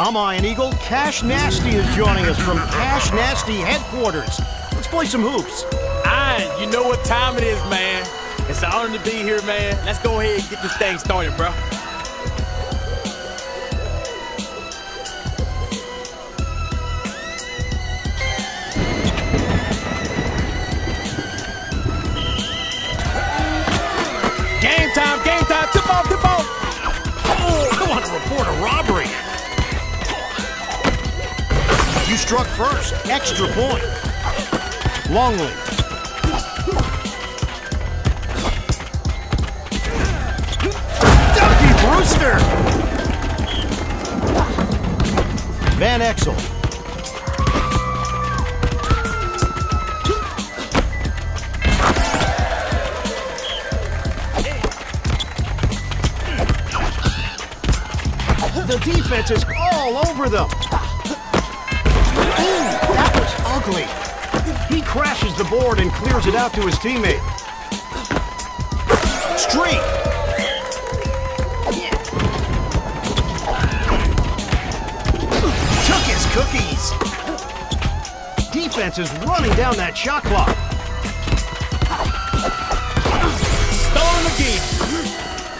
I'm Ian Eagle. Cash Nasty is joining us from Cash Nasty headquarters. Let's play some hoops. Iron, you know what time it is, man. It's an honor to be here, man. Let's go ahead and get this thing started, bro. Struck first. Extra point. Longley. Ducky Brewster. Van Exel. The defense is all over them. Ooh, that was ugly. He crashes the board and clears it out to his teammate. Streak. Took his cookies. Defense is running down that shot clock. Stolen again.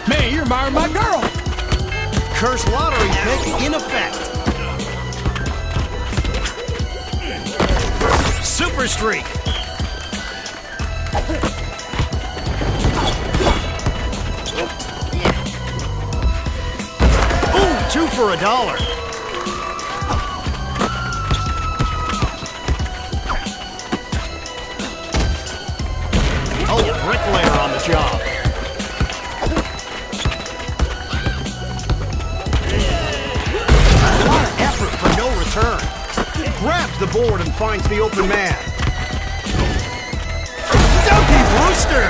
Man, you're admiring my girl. Curse lottery pick in effect. Super streak. Ooh, two for a dollar. Grabs the board and finds the open man. Dougie Brewster!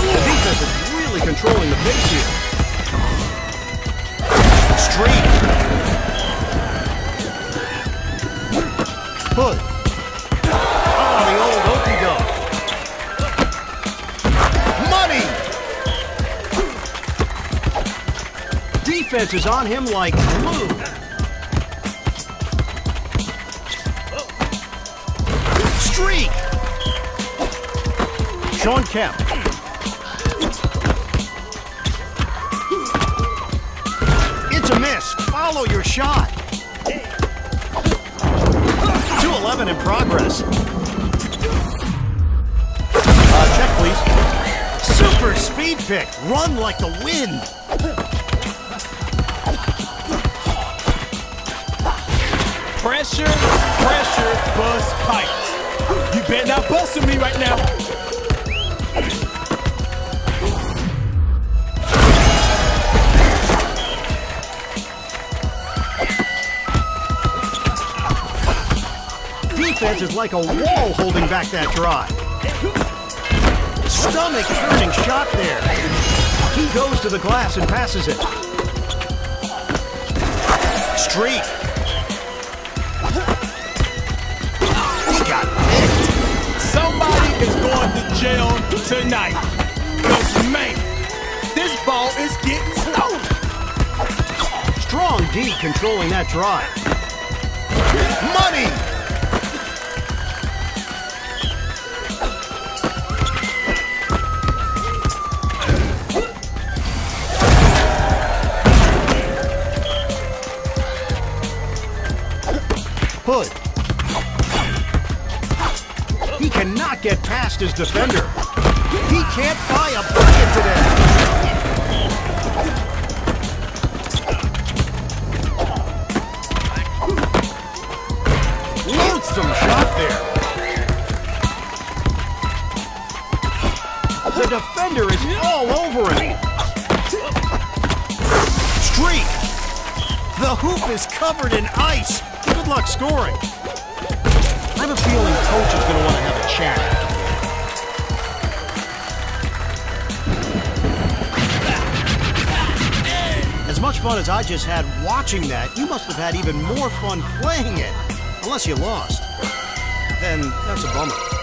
The defense is really controlling the pace here. Streak. Hood. Defense is on him like glue. Streak! Shawn Kemp. It's a miss. Follow your shot. 211 in progress. Uh, check, please. Super speed pick. Run like the wind. Pressure, pressure, bust pipes. You better not bust with me right now. Defense is like a wall holding back that drive. Stomach turning shot there. He goes to the glass and passes it. Streak. Jail tonight. Cause man, this ball is getting stolen. Strong D controlling that drive. Money! Hood. Cannot get past his defender. He can't buy a bucket today. Loathsome shot there. The defender is all over him. Streak. The hoop is covered in ice. Good luck scoring. I have a feeling coach is going to want to have a chat. As much fun as I just had watching that, you must have had even more fun playing it. Unless you lost. Then that's a bummer.